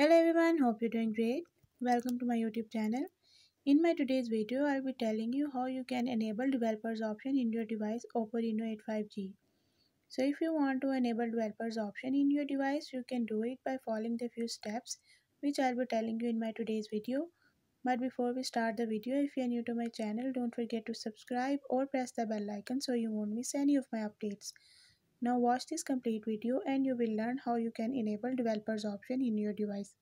Hello everyone, hope you're doing great. Welcome to my YouTube channel. In my today's video, I'll be telling you how you can enable developers option in your device Oppo Reno 8 5G. So if you want to enable developers option in your device, you can do it by following the few steps which I'll be telling you in my today's video. But before we start the video, if you're new to my channel, don't forget to subscribe or press the bell icon so you won't miss any of my updates. Now watch this complete video and you will learn how you can enable developers option in your device.